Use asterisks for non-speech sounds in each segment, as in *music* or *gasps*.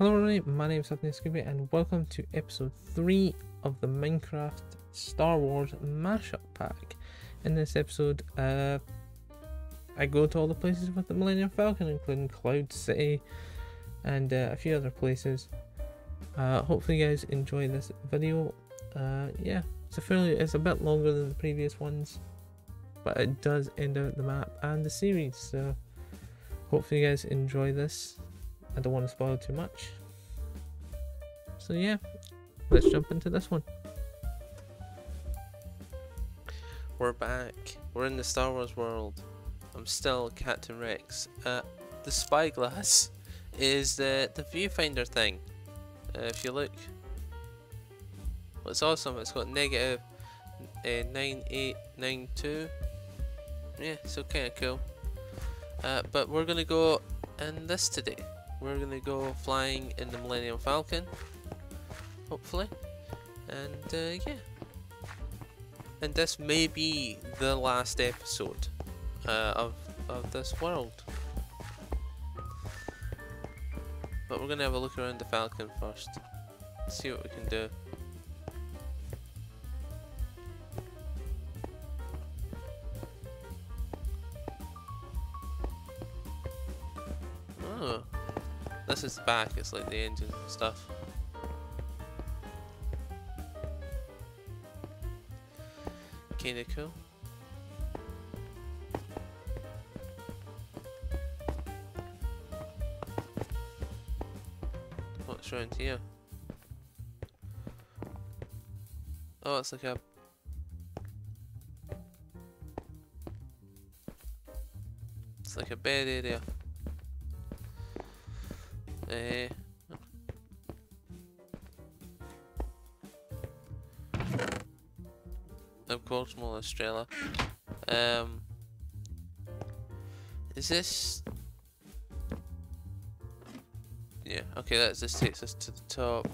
Hello everybody, my name is Anthony Scooby and welcome to episode 3 of the Minecraft Star Wars Mashup Pack. In this episode, uh, I go to all the places with the Millennium Falcon, including Cloud City and uh, a few other places. Uh, hopefully you guys enjoy this video. Uh, yeah, it's a fairly, it's a bit longer than the previous ones, but it does end out the map and the series, so hopefully you guys enjoy this. I don't want to spoil too much. So yeah, let's jump into this one. We're back. We're in the Star Wars world. I'm still Captain Rex. Uh, the spyglass is the, the viewfinder thing. Uh, if you look, it's awesome. It's got negative uh, 9892. Yeah, so kind of cool. Uh, but we're gonna go in this today we're gonna go flying in the Millennium Falcon, hopefully, and uh, yeah. And this may be the last episode uh, of of this world. But we're gonna have a look around the Falcon first, see what we can do. This is the back, it's like the engine stuff. Kinda cool. What's around here? Oh, it's like a It's like a bed area. Eh. Of course, more Australia. Um, is this? Yeah. Okay, that just takes us to the top.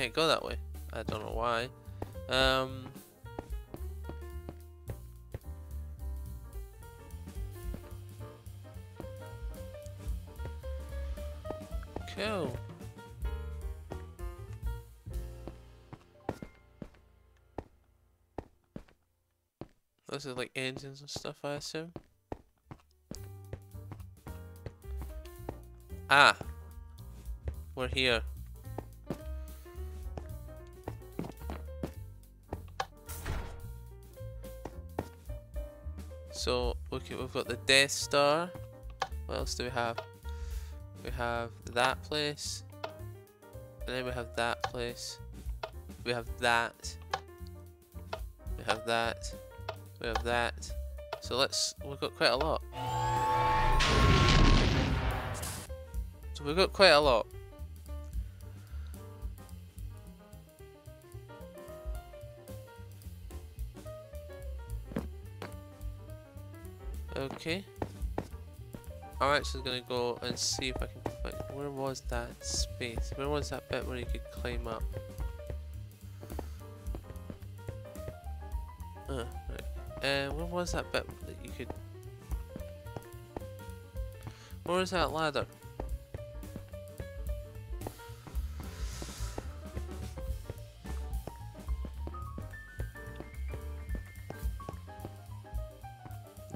Can't go that way. I don't know why. Um... Cool. Those are like engines and stuff, I assume. Ah, we're here. So, okay, we've got the Death Star. What else do we have? We have that place. And then we have that place. We have that. We have that. We have that. So let's, we've got quite a lot. So we've got quite a lot. I'm actually gonna go and see if I can find where was that space? Where was that bit where you could climb up? Uh, right. Uh, where was that bit that you could? Where was that ladder?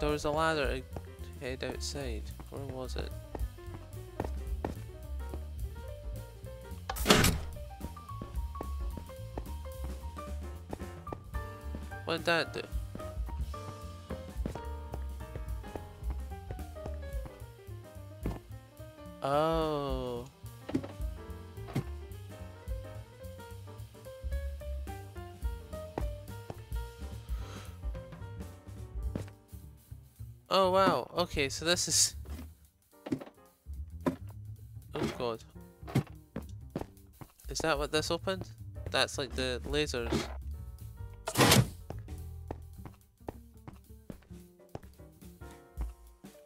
There was a ladder to head outside. Where was it? What did that do? Oh. Oh wow, okay, so this is... that what this opened? That's like the lasers.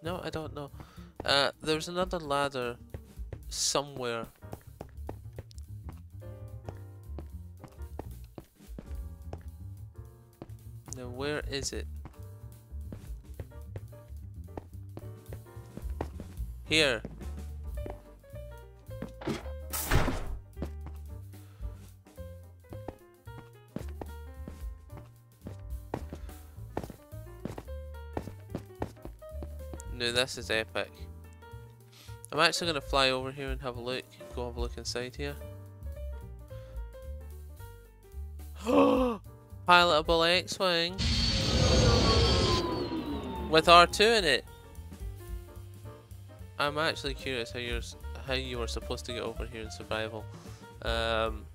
No, I don't know. Uh, there's another ladder somewhere. Now where is it? Here. This is epic. I'm actually going to fly over here and have a look. Go have a look inside here. *gasps* Pilotable X-Wing! With R2 in it! I'm actually curious how you're how you were supposed to get over here in survival. Um,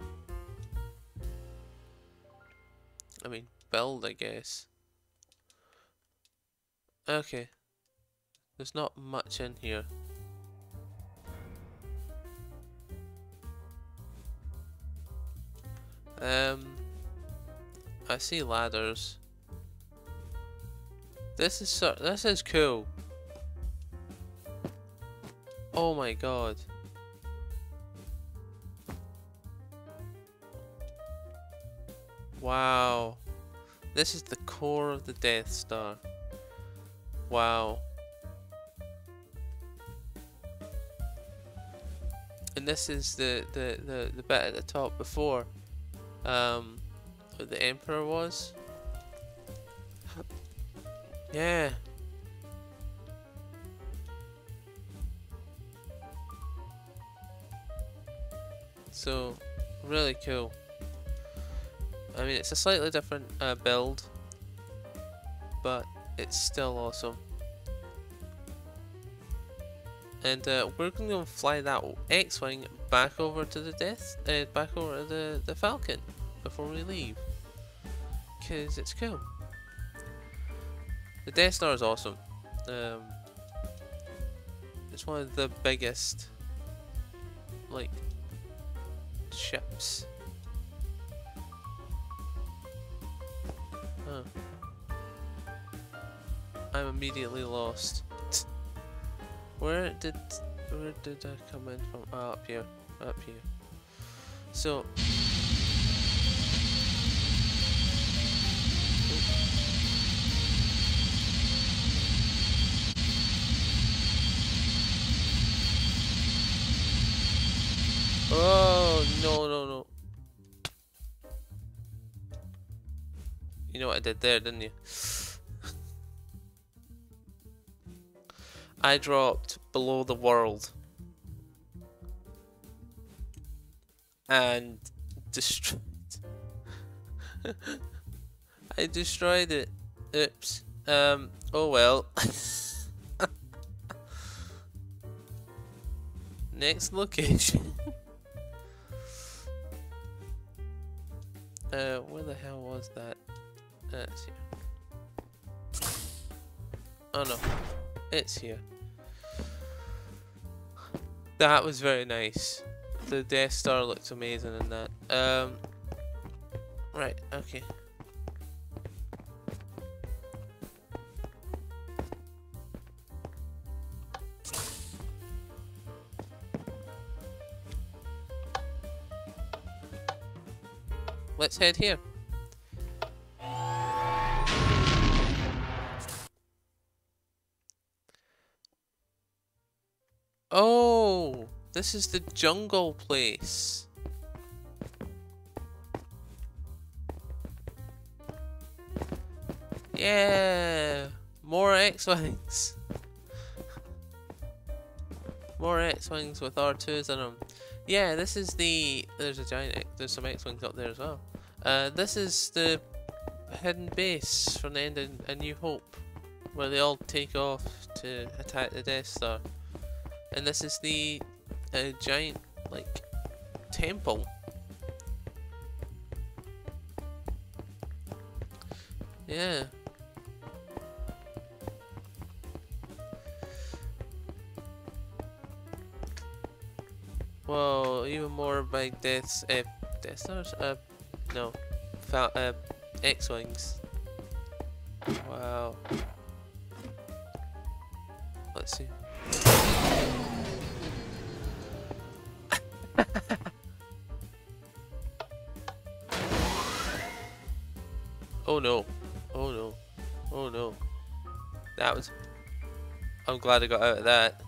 I mean, build, I guess. Okay. There's not much in here. Um, I see ladders. This is so, this is cool. Oh my god. Wow. This is the core of the Death Star. Wow. And this is the, the, the, the bit at the top before um, the Emperor was. Yeah. So, really cool. I mean, it's a slightly different uh, build, but it's still awesome and uh, we're going to fly that X-wing back over to the Death, uh, back over to the the Falcon before we leave, because it's cool. The Death Star is awesome. Um, it's one of the biggest, like, ships. Huh. I'm immediately lost. Where did where did I come in from? Oh, up here, up here. So. Oh no no no! You know what I did there, didn't you? I dropped below the world and destroyed. *laughs* I destroyed it. Oops. Um. Oh well. *laughs* Next location. *laughs* uh, where the hell was that? It's here. Oh no, it's here. That was very nice. The Death Star looks amazing in that. Um, right, okay. Let's head here. This is the jungle place. Yeah, more X-Wings. *laughs* more X-Wings with R2s in them. Yeah, this is the... There's a giant... There's some X-Wings up there as well. Uh, this is the hidden base from the end of A New Hope. Where they all take off to attack the Death Star. And this is the uh, giant, like, temple. Yeah. Whoa, even more by deaths, uh, Death Stars? Uh, no. Fal uh, X-Wings. Wow. Glad I got out of that.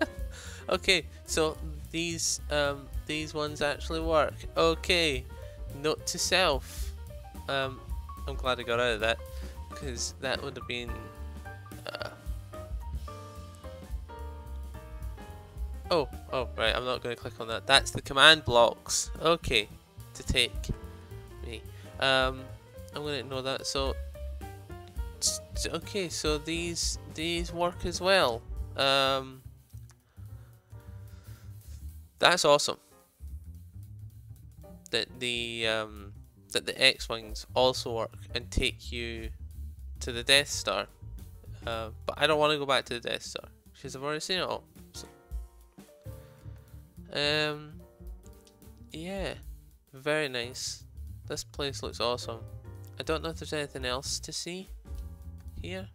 *laughs* okay, so these um, these ones actually work. Okay, note to self. Um, I'm glad I got out of that because that would have been. Uh... Oh, oh, right. I'm not going to click on that. That's the command blocks. Okay, to take me. Um, I'm going to ignore that. So, okay, so these these work as well. Um, that's awesome. That the um, that the X-wings also work and take you to the Death Star. Uh, but I don't want to go back to the Death Star because I've already seen it all. So. Um, yeah, very nice. This place looks awesome. I don't know if there's anything else to see here.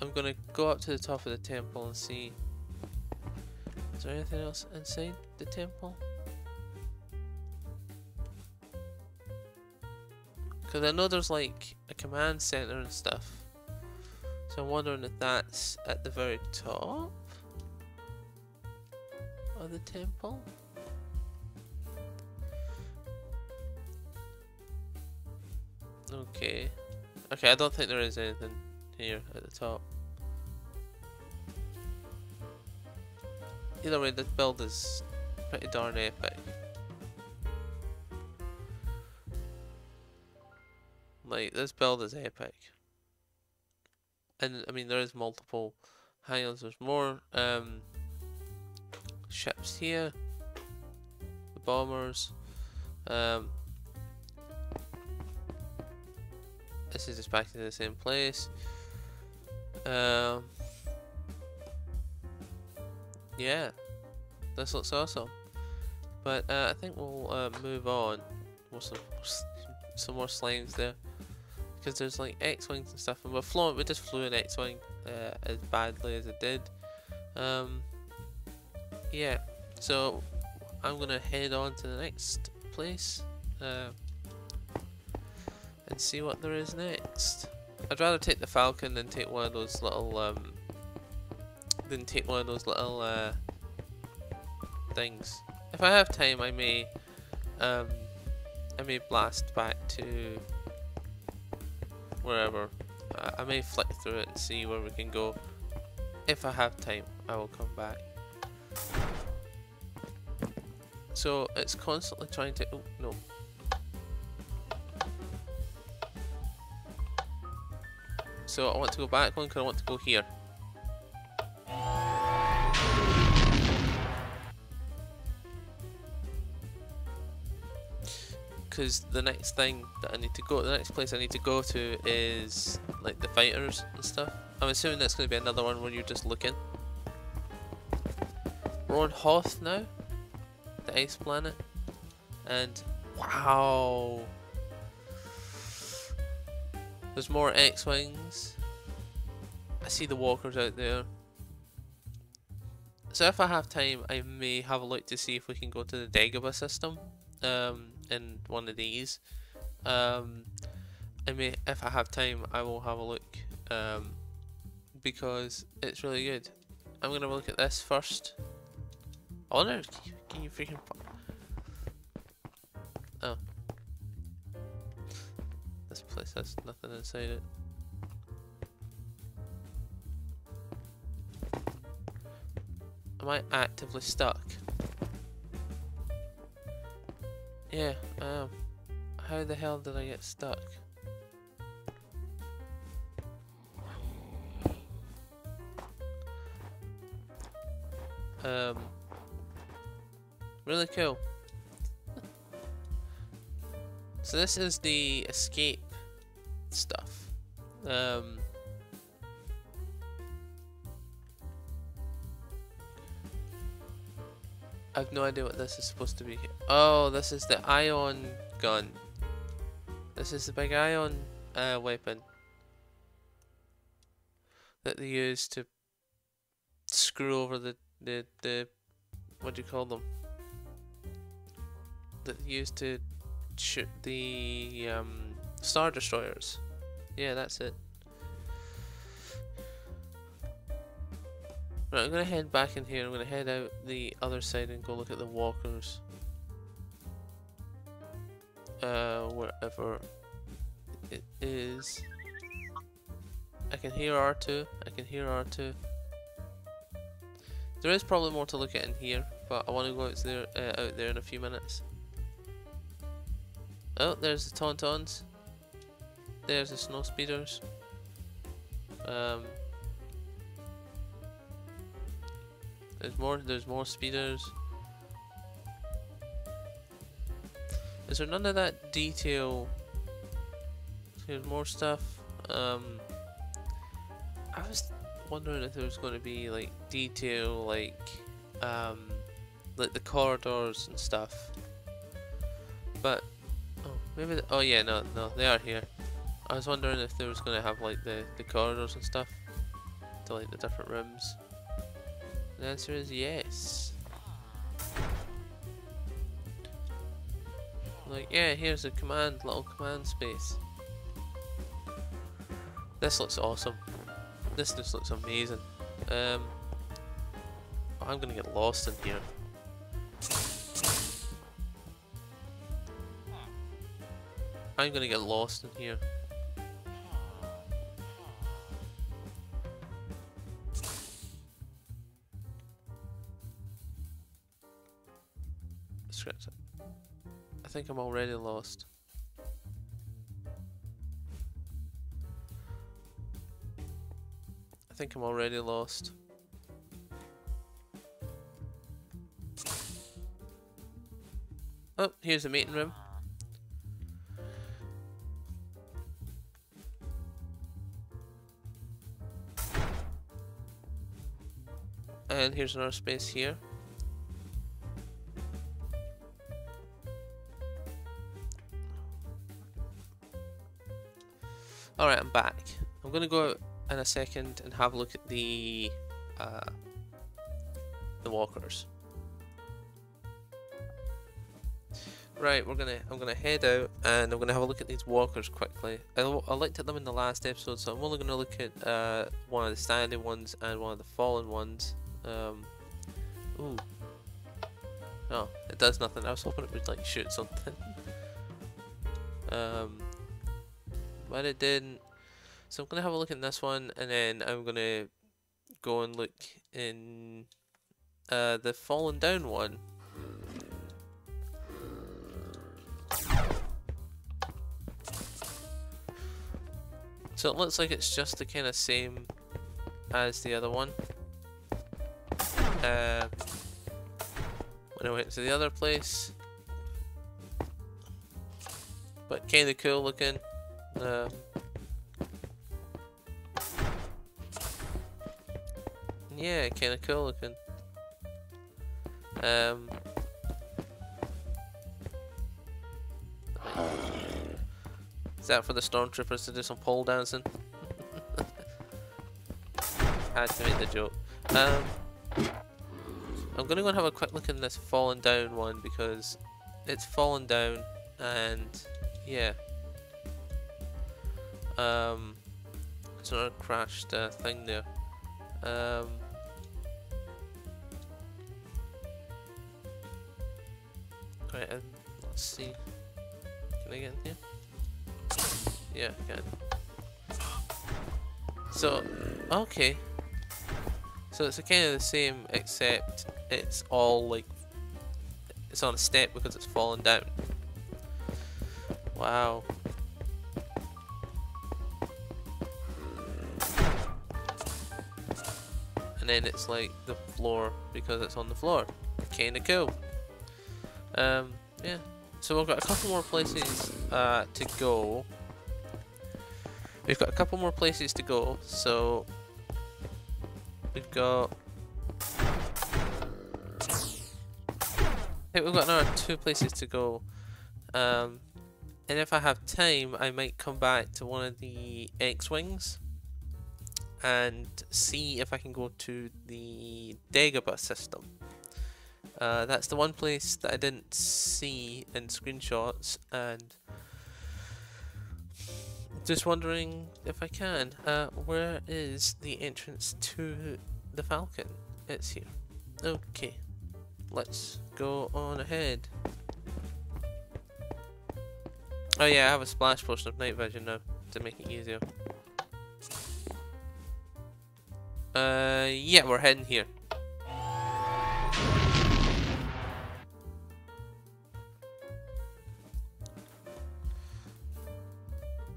I'm gonna go up to the top of the temple and see is there anything else inside the temple? Because I know there's like a command center and stuff. So I'm wondering if that's at the very top of the temple. Okay. Okay, I don't think there is anything here at the top. Either way, this build is pretty darn epic. Like, this build is epic. And, I mean, there is multiple hangards. There's more um, ships here. The bombers. Um, this is just back to the same place. Um, yeah, this looks awesome. But uh, I think we'll uh, move on. With some some more slimes there, because there's like X-wings and stuff, and we're flown. We just flew an X-wing uh, as badly as it did. Um, yeah, so I'm gonna head on to the next place uh, and see what there is next. I'd rather take the Falcon than take one of those little um, than take one of those little uh, things. If I have time, I may um, I may blast back to wherever. Uh, I may flick through it and see where we can go. If I have time, I will come back. So it's constantly trying to. Oh no. So I want to go back one because I want to go here. because the next thing that I need to go, the next place I need to go to is like the fighters and stuff. I'm assuming that's going to be another one where you're just looking. We're on Hoth now, the ice planet, and wow, there's more X-wings. I see the walkers out there. So if I have time, I may have a look to see if we can go to the Dagobah system. Um, in one of these. Um, I may, if I have time, I will have a look um, because it's really good. I'm gonna look at this first. Oh no! Can you freaking? Oh, this place has nothing inside it. Am I actively stuck? Yeah, um, how the hell did I get stuck? Um, really cool. So this is the escape stuff. Um, I have no idea what this is supposed to be. Oh, this is the ion gun. This is the big ion uh, weapon. that they use to screw over the the the what do you call them? That they use to the um, star destroyers. Yeah, that's it. Right, I'm gonna head back in here. I'm gonna head out the other side and go look at the walkers. Uh, wherever it is. I can hear R2. I can hear R2. There is probably more to look at in here, but I want to go out there, uh, out there in a few minutes. Oh, there's the Tauntauns. There's the Snow Speeders. Um, there's more. There's more speeders. Is there none of that detail? There's more stuff. Um, I was wondering if there was going to be like detail, like um, like the corridors and stuff. But maybe. Oh yeah, no, no, they are here. I was wondering if they was going to have like the the corridors and stuff to like the different rooms. The answer is yes. Like, yeah, here's a command, little command space. This looks awesome. This just looks amazing. Um, I'm gonna get lost in here. I'm gonna get lost in here. Scratch it. I think I'm already lost. I think I'm already lost. Oh, here's the meeting room. And here's another space here. Alright, I'm back. I'm gonna go in a second and have a look at the uh, the walkers. Right, we're gonna I'm gonna head out and I'm gonna have a look at these walkers quickly. I, I looked at them in the last episode, so I'm only gonna look at uh, one of the standing ones and one of the fallen ones. Um, ooh, no, it does nothing. I was hoping it would like shoot something. *laughs* um, but it didn't. So I'm to have a look at this one and then I'm to go and look in uh, the fallen down one. So it looks like it's just the kind of same as the other one. Uh, when I went to the other place. But kind of cool looking. Um, Yeah, kinda cool looking. Um. Is that for the stormtroopers to do some pole dancing? I *laughs* Had to make the joke. Um, I'm gonna go and have a quick look in this fallen down one because it's fallen down and yeah. Um, it's not a crashed uh, thing there. Um, Right, and let's see. Can I get in here? Yeah, I can. So, okay. So it's kind of the same, except it's all like it's on a step because it's fallen down. Wow. And then it's like the floor because it's on the floor. Kinda cool. Um, yeah. So we've got a couple more places uh, to go. We've got a couple more places to go, so we've got. Think we've got another two places to go. Um, and if I have time, I might come back to one of the X-Wings and see if I can go to the Dagobah system. Uh, that's the one place that I didn't see in screenshots and just wondering if I can. Uh, where is the entrance to the Falcon? It's here. Okay, let's go on ahead. Oh yeah, I have a splash potion of night vision now to make it easier. Uh, yeah, we're heading here.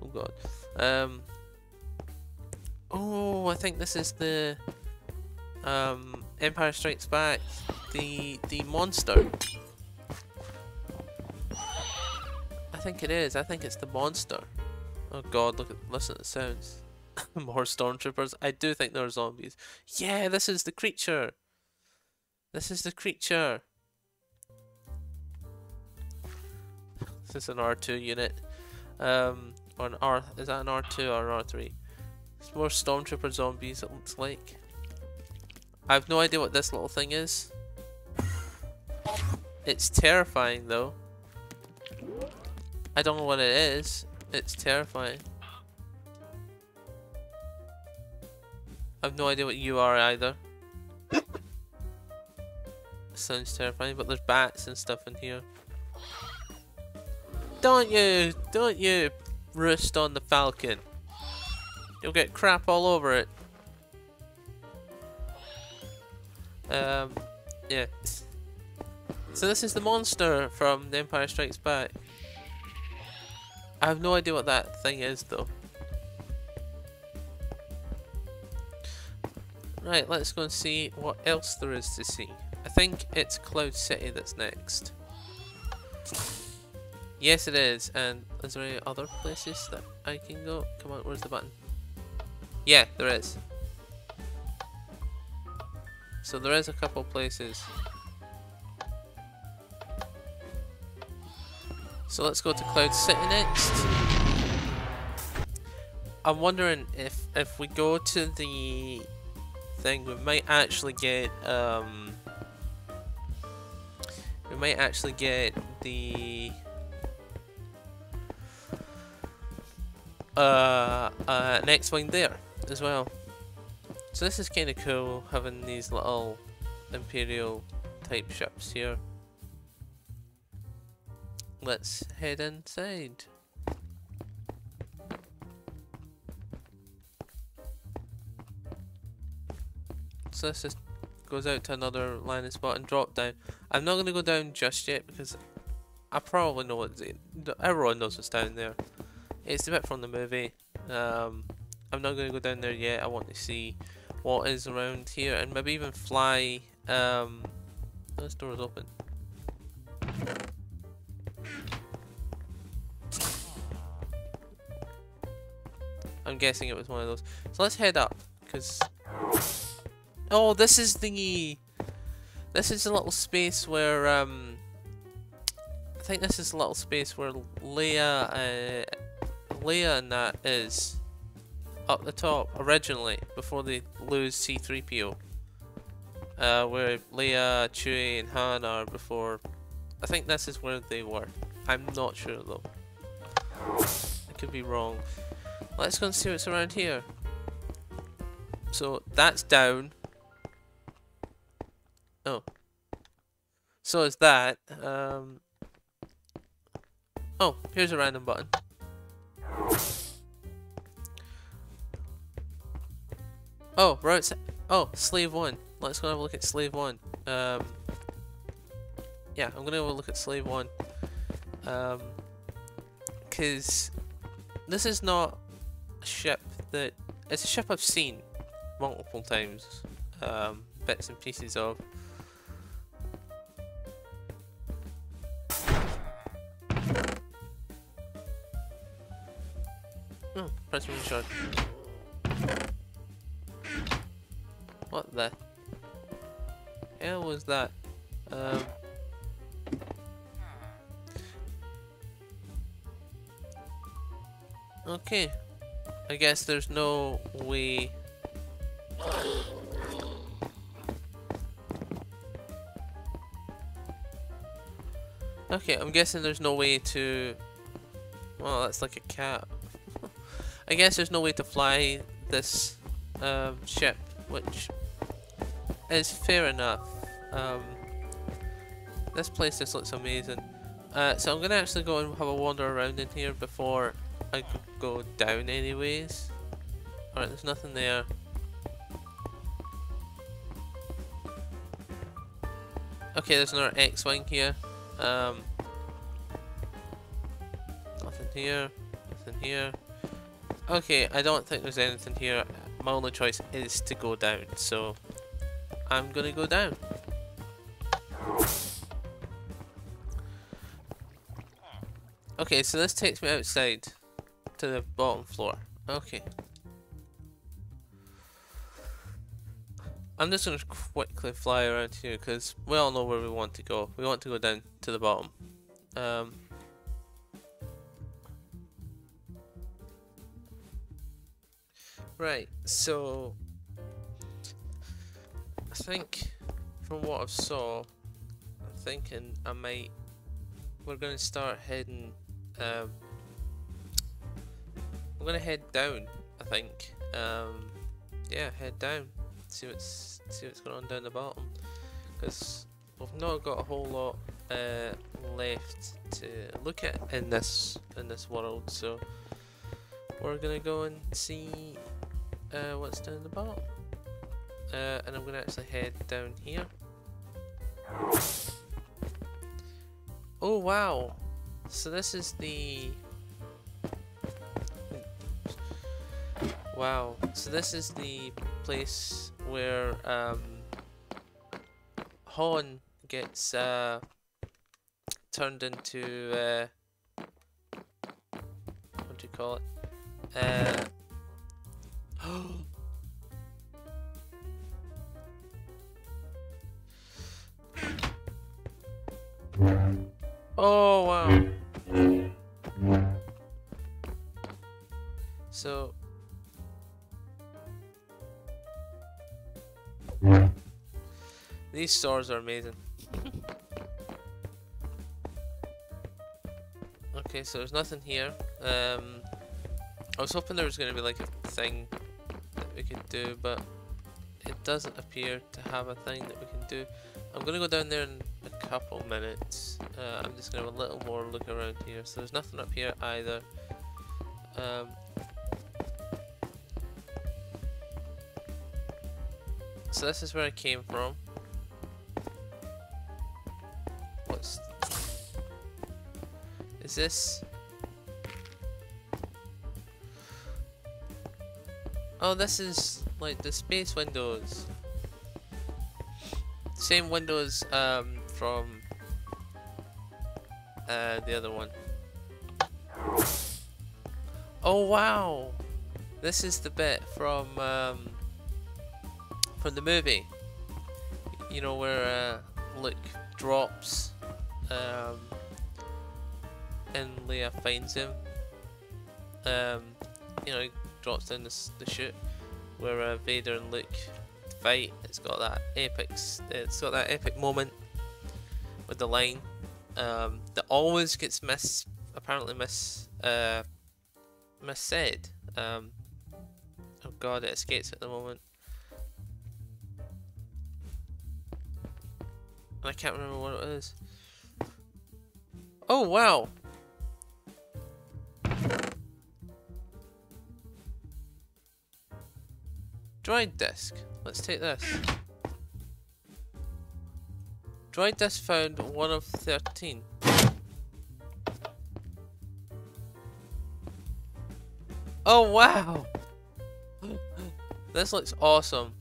Oh god. Um. Oh, I think this is the um Empire Strikes Back. The the monster. I think it is. I think it's the monster. Oh god, look at listen to the sounds. *laughs* More stormtroopers. I do think they're zombies. Yeah, this is the creature. This is the creature. This is an R2 unit. Um, or an R. Is that an R2 or an R3? It's more stormtrooper zombies. It looks like. I have no idea what this little thing is. It's terrifying though. I don't know what it is. It's terrifying. I have no idea what you are either. Sounds terrifying, but there's bats and stuff in here. Don't you, don't you roost on the falcon. You'll get crap all over it. Um, yeah. So this is the monster from The Empire Strikes Back. I have no idea what that thing is though. Right, let's go and see what else there is to see. I think it's Cloud City that's next. Yes it is, and is there any other places that I can go? Come on, where's the button? Yeah, there is. So there is a couple places. So let's go to Cloud City next. I'm wondering if if we go to the thing, we might actually get um, we might actually get the uh, uh, next one there as well. So this is kind of cool having these little Imperial type ships here. Let's head inside. So this just goes out to another landing spot and drop down. I'm not going to go down just yet because I probably know what everyone knows what's down there. It's a bit from the movie. Um, I'm not going to go down there yet. I want to see what is around here and maybe even fly. Um, this door is open. I'm guessing it was one of those. So let's head up, because... Oh, this is the... This is a little space where, um... I think this is a little space where Leia, uh, Leia and that is up the top originally before they lose C3PO. Uh, where Leia, Chewie, and Han are before. I think this is where they were. I'm not sure though. I could be wrong. Let's go and see what's around here. So that's down. Oh. So is that. Um. Oh, here's a random button. Oh, right. Oh, slave one. Let's go have a look at slave one. Um. Yeah, I'm gonna have a look at slave one. Um. Cause this is not ship that it's a ship I've seen multiple times, um, bits and pieces of. Oh, press shot. What the hell was that? Um. Okay. I guess there's no way Okay, I'm guessing there's no way to... Well, that's like a cat. *laughs* I guess there's no way to fly this um, ship, which is fair enough. Um, this place just looks amazing. Uh, so I'm going to actually go and have a wander around in here before I go down anyways. Alright, there's nothing there. Okay, there's another X-Wing here. Um, nothing here, nothing here. Okay, I don't think there's anything here. My only choice is to go down, so I'm gonna go down. Okay, so this takes me outside to the bottom floor. Okay. I'm just going to quickly fly around here because we all know where we want to go. We want to go down to the bottom. Um, right, so I think from what I've saw, I'm thinking I might, we're going to start heading, um, To head down, I think. Um, yeah, head down. See what's see what's going on down the bottom. Because we've not got a whole lot uh, left to look at in this in this world. So we're gonna go and see uh, what's down the bottom. Uh, and I'm gonna actually head down here. Oh wow. So this is the wow so this is the place where um, Han gets uh, turned into uh, what do you call it? Uh, *gasps* oh wow! So These stores are amazing. okay, so there's nothing here. Um, I was hoping there was going to be like a thing that we could do, but it doesn't appear to have a thing that we can do. I'm going to go down there in a couple minutes. Uh, I'm just going to have a little more look around here. So there's nothing up here either. Um, so this is where I came from. Is this... Oh, this is like the space windows. Same windows um, from uh, the other one. Oh wow! This is the bit from um, from the movie. You know where uh, Luke drops um, and Leia finds him. Um, you know, drops down the, the chute where uh, Vader and Luke fight. It's got that epic, it's got that epic moment with the line um, that always gets miss, apparently miss, uh. Um, oh god, it escapes at the moment. I can't remember what it is. Oh wow! Droid disc. Let's take this. Droid disc found 1 of 13. Oh wow! this looks awesome.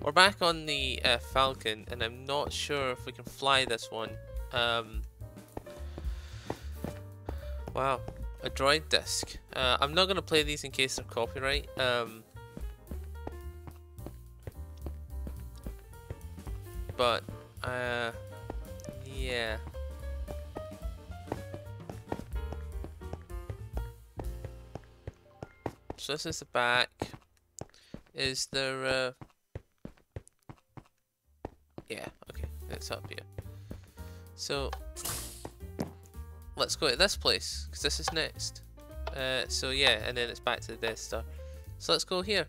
We're back on the uh, Falcon, and I'm not sure if we can fly this one. Um, Wow, a droid disc. Uh, I'm not going to play these in case of copyright. Um, but, uh, yeah. So this is the back. Is there, uh... Yeah, okay, that's up here. So, let's go to this place, because this is next. Uh, so yeah, and then it's back to the Death Star. So let's go here.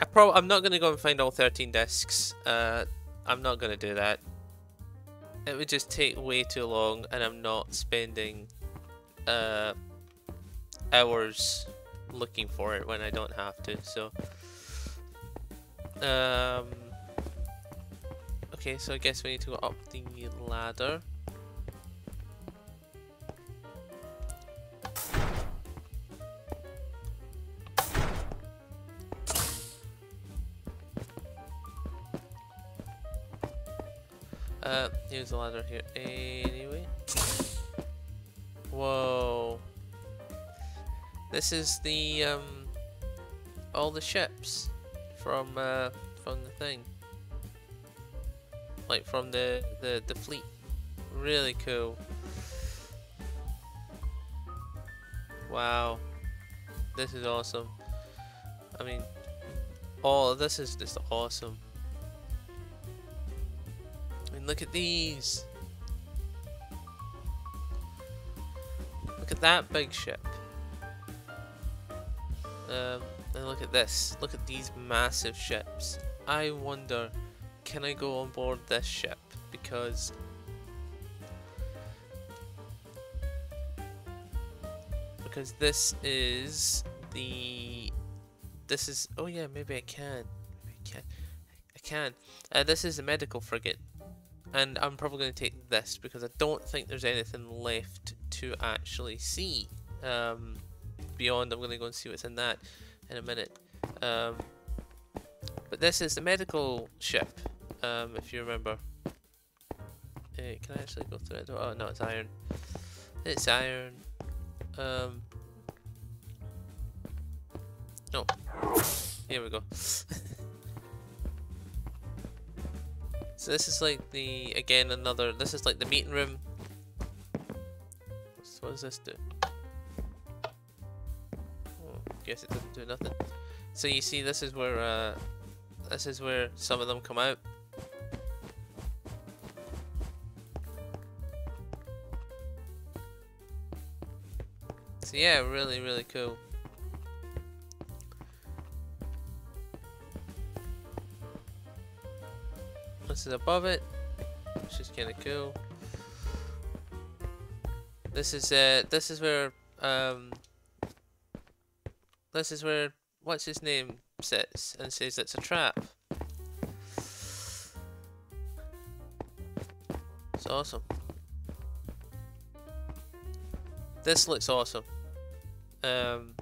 I prob I'm not going to go and find all 13 discs. Uh, I'm not going to do that. It would just take way too long and I'm not spending uh, hours looking for it when I don't have to. So, um, okay, so I guess we need to go up the ladder. Uh, here's the ladder here. Anyway. Whoa. This is the, um, all the ships from, uh, from the thing. Like from the, the, the fleet. Really cool. Wow. This is awesome. I mean, all this is just awesome I mean, look at these. Look at that big ship. Um, and look at this. Look at these massive ships. I wonder, can I go on board this ship? Because because this is the this is oh yeah maybe I can maybe I can I can uh, this is the medical frigate and I'm probably going to take this because I don't think there's anything left to actually see um, beyond. I'm going to go and see what's in that in a minute. Um, but this is the medical ship, um, if you remember. Uh, can I actually go through that door? Oh no, it's iron. It's iron. Um, no. Here we go. *laughs* So this is like the, again, another, this is like the meeting room. So what does this do? Oh, guess it doesn't do nothing. So you see this is where, uh, this is where some of them come out. Yeah, really, really cool. This is above it, which is kind of cool. This is uh, this is where um, this is where what's his name sits and says it's a trap. It's awesome. This looks awesome. Um,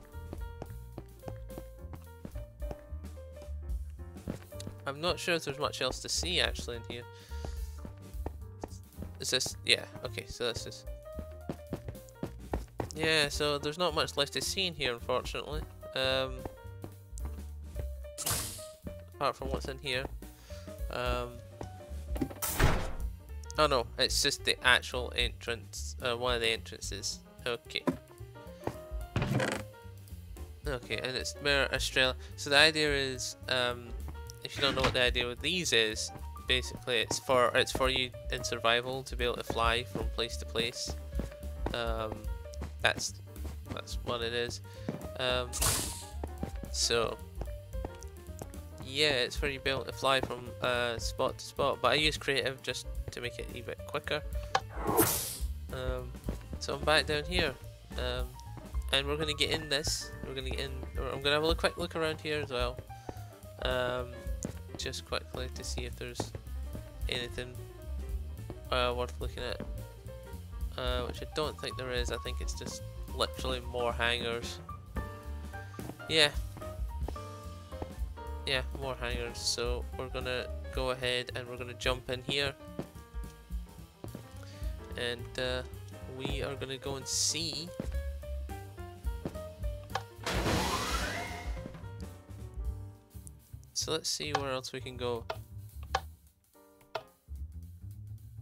I'm not sure if there's much else to see actually in here. Is this... Yeah, okay, so this is... Yeah, so there's not much left to see in here, unfortunately. Um, apart from what's in here. Um, oh no, it's just the actual entrance, uh, one of the entrances. Okay. Okay, and it's Mirror Australia. So the idea is, um, if you don't know what the idea with these is, basically it's for it's for you in survival to be able to fly from place to place. Um, that's that's what it is. Um, so yeah, it's for you to be able to fly from uh, spot to spot. But I use creative just to make it a bit quicker. Um, so I'm back down here, um, and we're gonna get in this. We're gonna get in. I'm gonna have a quick look around here as well. Um, just quickly to see if there's anything uh, worth looking at. Uh, which I don't think there is, I think it's just literally more hangars. Yeah. Yeah, more hangars. So we're gonna go ahead and we're gonna jump in here. And uh, we are gonna go and see So let's see where else we can go.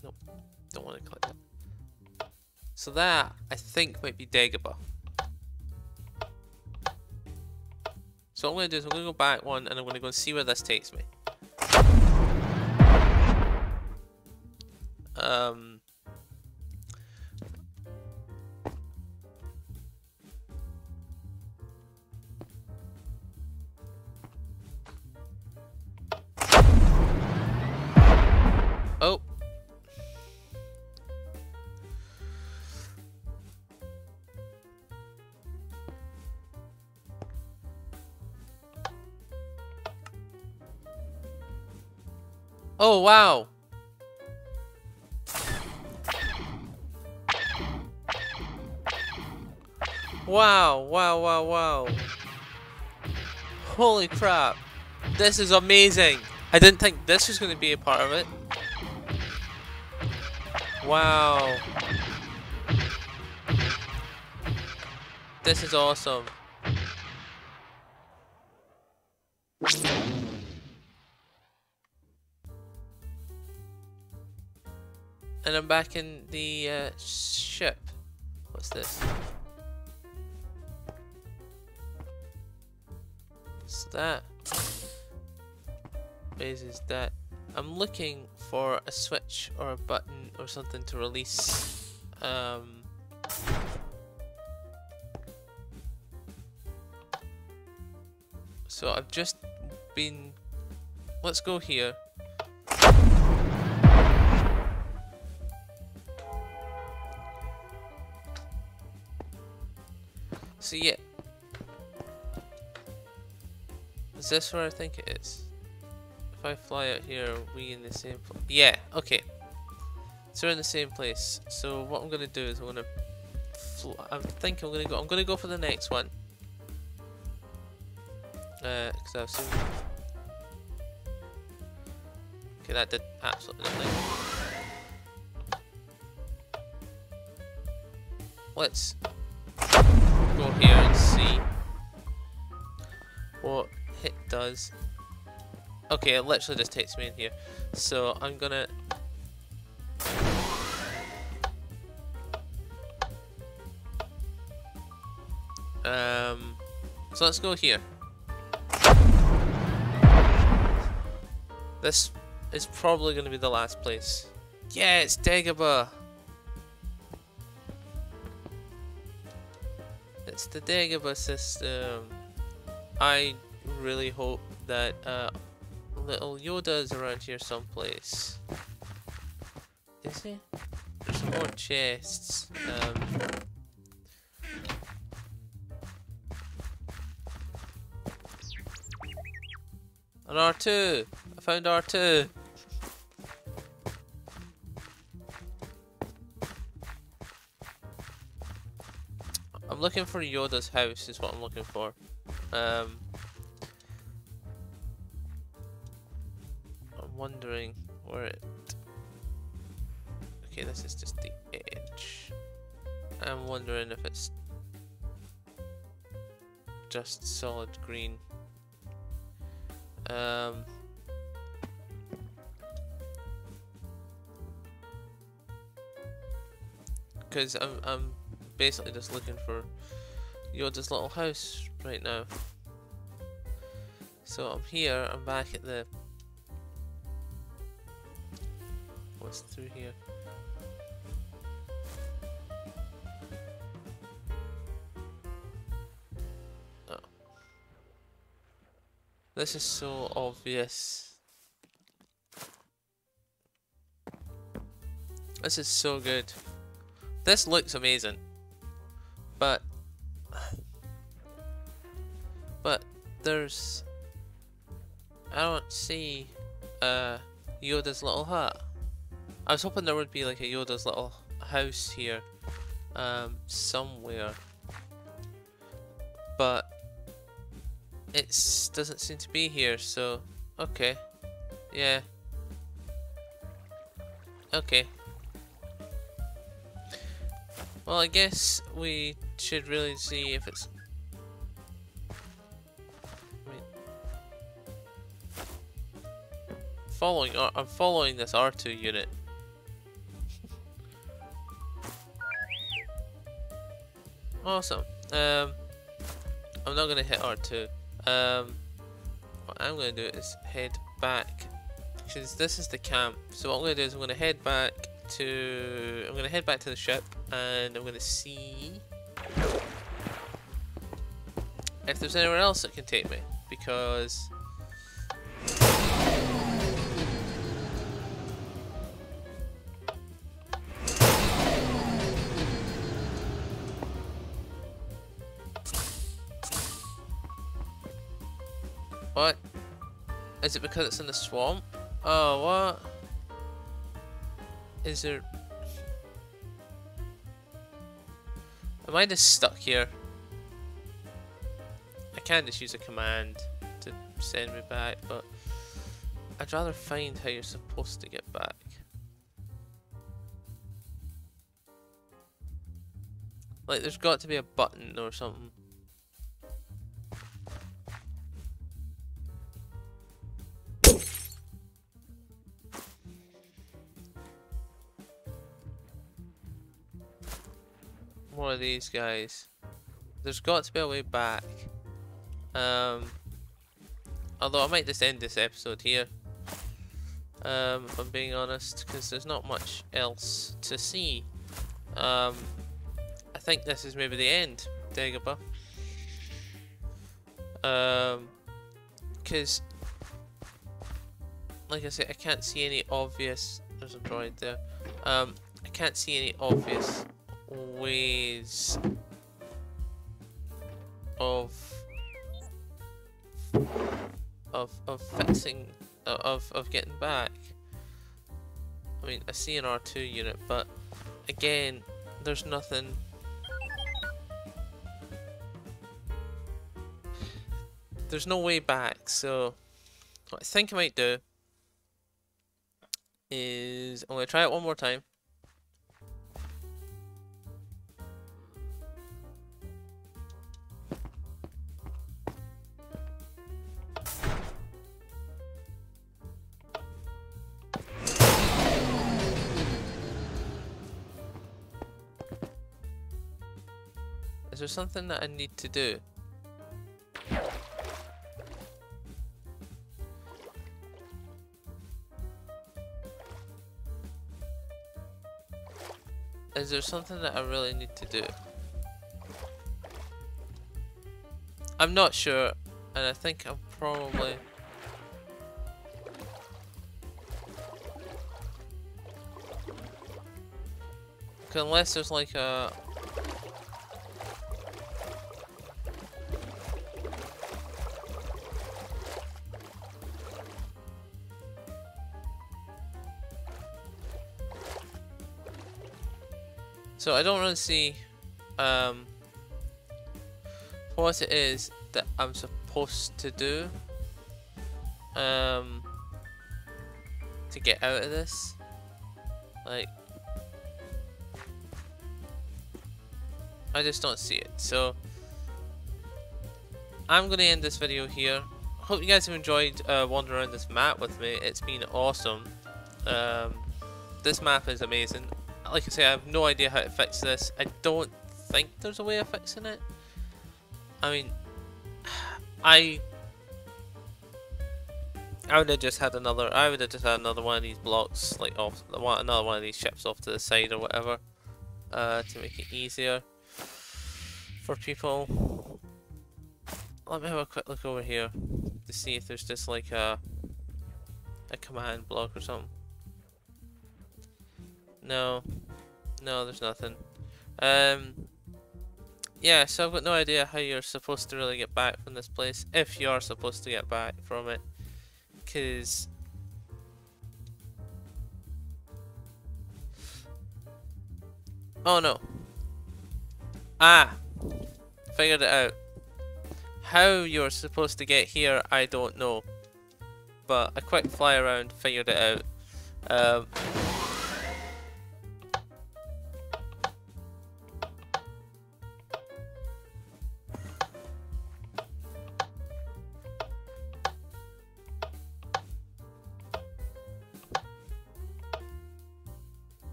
Nope, don't want to click that. So that, I think, might be Dagobah. So what I'm going to do is I'm going to go back one and I'm going to go and see where this takes me. Um, Oh, wow. Wow, wow, wow, wow. Holy crap. This is amazing. I didn't think this was going to be a part of it. Wow. This is awesome. And I'm back in the uh, ship. What's this? What's that? Raises that. I'm looking for a switch or a button or something to release. Um, so I've just been. Let's go here. So yeah. Is this where I think it is? If I fly out here, are we in the same place? Yeah, okay. So we're in the same place. So what I'm gonna do is I'm gonna I think I'm gonna go I'm gonna go for the next one. Uh, because I've seen Okay, that did absolutely nothing. Let's go here and see what it does. Okay, it literally just takes me in here. So I'm gonna Um so let's go here. This is probably gonna be the last place. Yeah, it's Dagobah! It's the Dagobah system. I really hope that uh, little Yoda is around here someplace. Is he? There's more chests. Um, an R2! I found R2! Looking for Yoda's house is what I'm looking for. Um, I'm wondering where it... Okay, this is just the edge. I'm wondering if it's just solid green. Um, because I'm I'm basically just looking for Yoda's little house right now. So I'm here, I'm back at the what's through here? Oh. This is so obvious. This is so good. This looks amazing. But but there's I don't see uh Yoda's little hut. I was hoping there would be like a Yoda's little house here um somewhere. But it doesn't seem to be here, so okay. Yeah. Okay. Well, I guess we should really see if it's... following, uh, I'm following this R2 unit. Awesome. Um, I'm not gonna hit R2. Um, what I'm gonna do is head back because this is the camp. So what I'm gonna do is I'm gonna head back to I'm gonna head back to the ship and I'm gonna see if there's anyone else that can take me because What? Is it because it's in the swamp? Oh, what? Is there... Am I just stuck here? Can just use a command to send me back, but I'd rather find how you're supposed to get back. Like, there's got to be a button or something. One of these guys. There's got to be a way back. Um, although I might just end this episode here. Um, if I'm being honest, because there's not much else to see. Um, I think this is maybe the end, Dagobah. Um, because, like I said, I can't see any obvious. There's a droid there. Um, I can't see any obvious ways of of of fixing uh, of of getting back. I mean, I see an R2 unit, but again, there's nothing. There's no way back, so what I think I might do is I'm gonna try it one more time. There something that I need to do? Is there something that I really need to do? I'm not sure, and I think I'm probably... Unless there's like a So I don't really see um, what it is that I'm supposed to do um, to get out of this. Like, I just don't see it. So I'm going to end this video here. Hope you guys have enjoyed uh, wandering around this map with me. It's been awesome. Um, this map is amazing like I say, I have no idea how to fix this. I don't think there's a way of fixing it. I mean, *sighs* I I would have just had another. I would have just had another one of these blocks, like off another one of these ships off to the side or whatever, uh, to make it easier for people. Let me have a quick look over here to see if there's just like a a command block or something. No. No, there's nothing. Um, yeah, so I've got no idea how you're supposed to really get back from this place, if you are supposed to get back from it. Because... Oh no. Ah! Figured it out. How you're supposed to get here, I don't know. But a quick fly around figured it out. Um,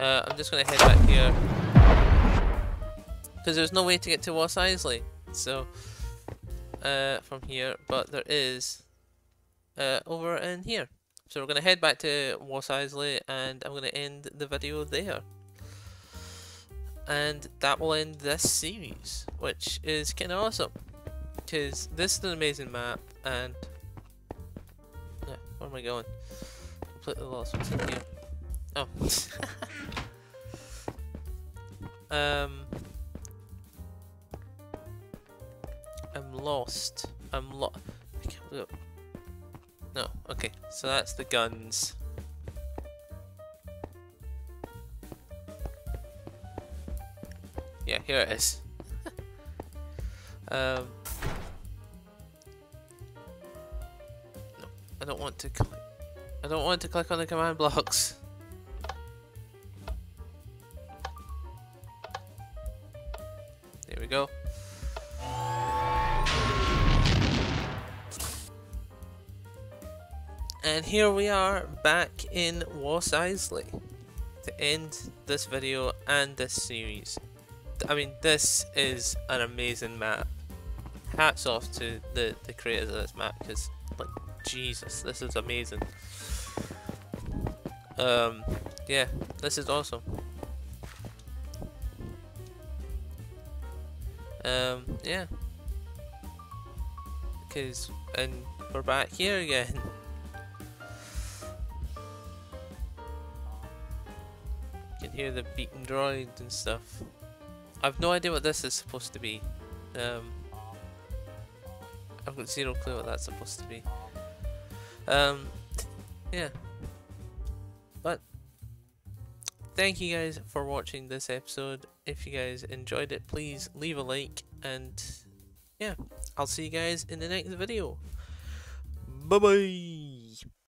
Uh, I'm just to head back here. Because there's no way to get to Mos Eisley. So, uh, from here. But there is uh, over in here. So we're to head back to Mos Eisley and I'm to end the video there. And that will end this series, which is kind of awesome. Because this is an amazing map and... Yeah, where am I going? Completely lost what's in here. Oh. *laughs* um... I'm lost. I'm lost. No, okay, so that's the guns. Yeah, here it is. *laughs* um, no, I don't want to click. I don't want to click on the command blocks. And here we are back in Mos Eisley to end this video and this series. I mean, this is an amazing map. Hats off to the, the creators of this map because, like, Jesus, this is amazing. Um, yeah, this is awesome. Um, yeah. Because, and we're back here again. Hear the beaten droids and stuff. I've no idea what this is supposed to be. Um, I've got zero clue what that's supposed to be. Um, yeah. But, thank you guys for watching this episode. If you guys enjoyed it, please leave a like and yeah, I'll see you guys in the next video. Bye bye!